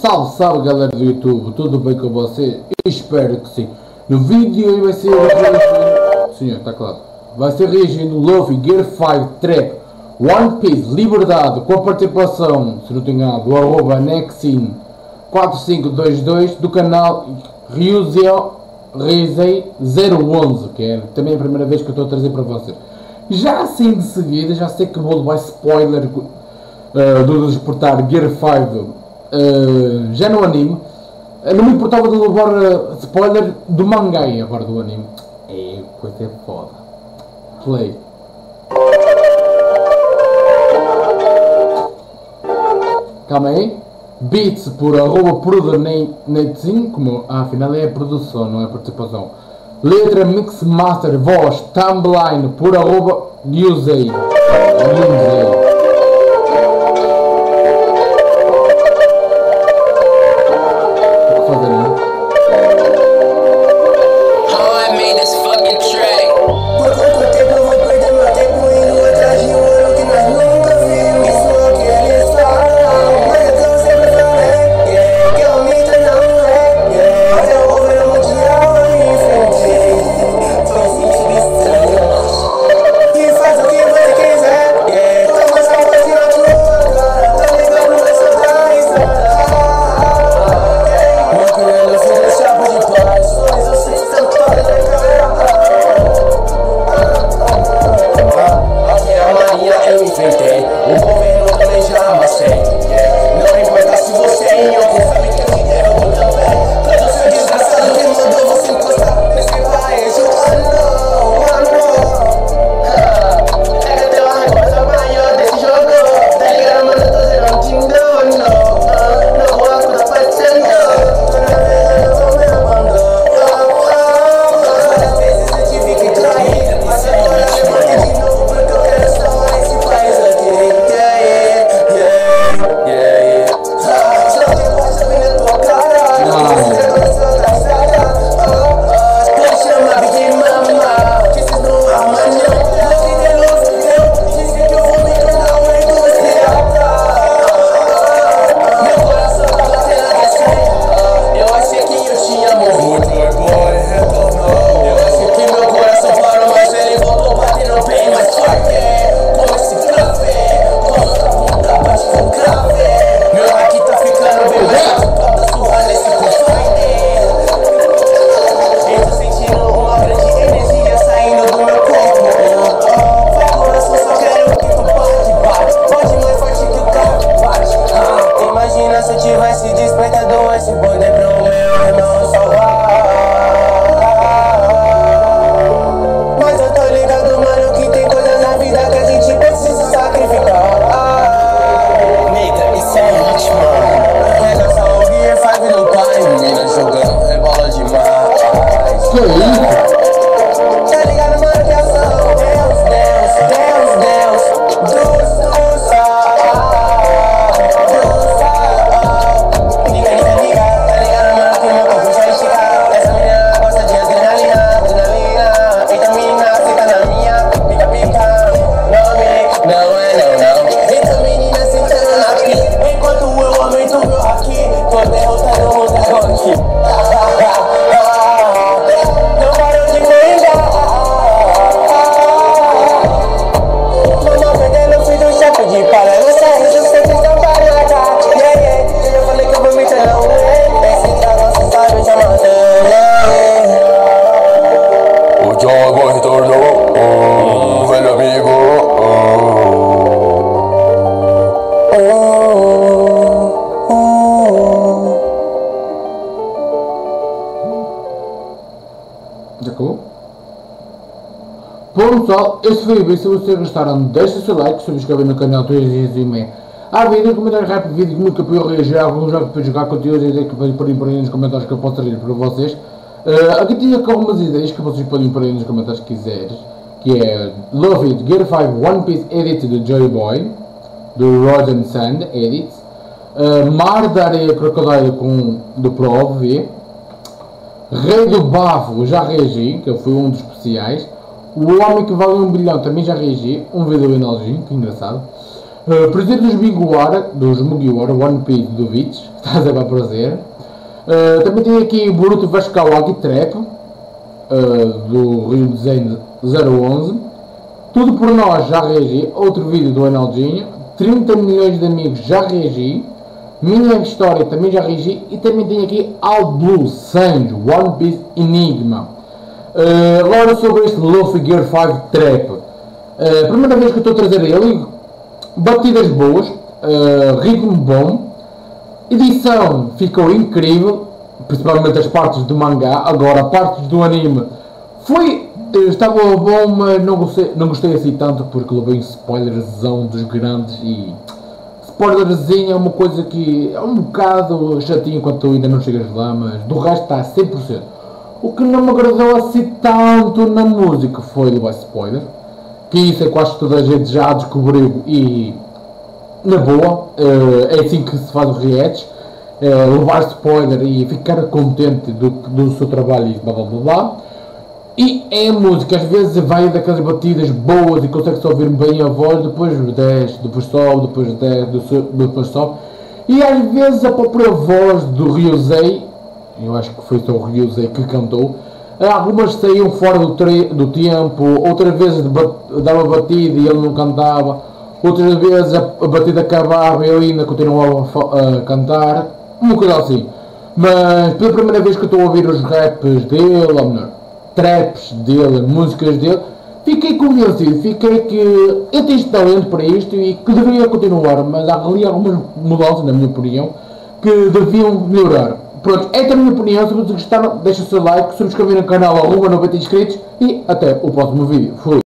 Salve, salve galera do YouTube, tudo bem com vocês? Espero que sim. No vídeo vai ser reagindo. Senhor, está claro. Vai ser reagindo Luffy Gear 5 Track One Piece Liberdade com a participação, se não tenho errado, do arroba Nexin 4522 do canal Ryuzeo Reisei 011, que é também a primeira vez que eu estou a trazer para vocês. Já assim de seguida, já sei que vou levar spoiler uh, do Despertar Gear 5 uh, já no anime. Uh, não me importava de levar uh, spoiler do mangá agora do anime. É coisa foda. Play. Calma aí. Beats por arroba prudanetzin, como ah, afinal é produção, não é participação. Letra Mix Master Voz Timeline por arroba Newsay. Newsay. se tivesse Bom pessoal, este foi o vídeo, se vocês gostaram deixem o seu like, subscrevam no canal 3 dias e meia. Há vídeo, comentários rápido, vídeo que nunca para eu reagir a alguns jogos para jogar conteúdos e ideias que podem pôr aí nos comentários que eu posso trazer para vocês. Uh, aqui tinha algumas ideias que vocês podem pôr aí nos comentários que quiseres, que é Love It Gear 5 One Piece Edit do Joy Boy, do and Sand Edit, uh, Mar da Areia Crocodile com, do Pro V, Rei do Bafo, já reagi, que foi um dos especiais, o Homem que Vale um Bilhão também já reagi, um vídeo em que engraçado. Uh, por exemplo, dos Mugiwara, dos Mugiwara, One Piece do Beats, estás a prazer. Uh, também tem aqui Boruto vs Kawaki Trap, uh, do Rio Desenho 011. Tudo por nós já reagi, outro vídeo do Enaldinho. 30 milhões de amigos já reagi. Minha história também já reagi. E também tem aqui All Blue Sanji, One Piece Enigma. Uh, agora sobre este Luffy Gear 5 Trap. Uh, primeira vez que estou a trazer ele, batidas boas, uh, ritmo bom, edição ficou incrível, principalmente as partes do mangá, agora partes do anime foi, estava bom, mas não gostei, não gostei assim tanto porque levei um spoilerzão dos grandes e spoilerzinho é uma coisa que é um bocado chatinho quando tu ainda não chegas lá, mas do resto está 100%. O que não me agradou assim tanto na música foi levar spoiler que isso é quase toda a gente já descobriu e na boa, eh, é assim que se faz o react, eh, levar spoiler e ficar contente do, do seu trabalho e blá blá blá blá. E é a música, às vezes vai daquelas batidas boas e consegue-se ouvir bem a voz, depois desce, depois sobe, depois desce, depois sobe. E às vezes a própria voz do Ryuzei, eu acho que foi só o Ryuzei que cantou, Algumas saíam fora do, do tempo, outras vezes dava batida e ele não cantava, outras vezes a, batida acabava e ele ainda continuava a, cantar, uma coisa assim. Mas pela primeira vez que eu estou a ouvir os raps dele, ou melhor, traps dele, músicas dele, fiquei convencido, fiquei que ele tem talento para isto e que deveria continuar, mas há ali algumas mudanças, na minha opinião, que deviam melhorar. Pronto, esta é a minha opinião. Se vocês gostaram, deixa o seu like, subscreve no canal, arroba 90 inscritos e até o próximo vídeo. Fui!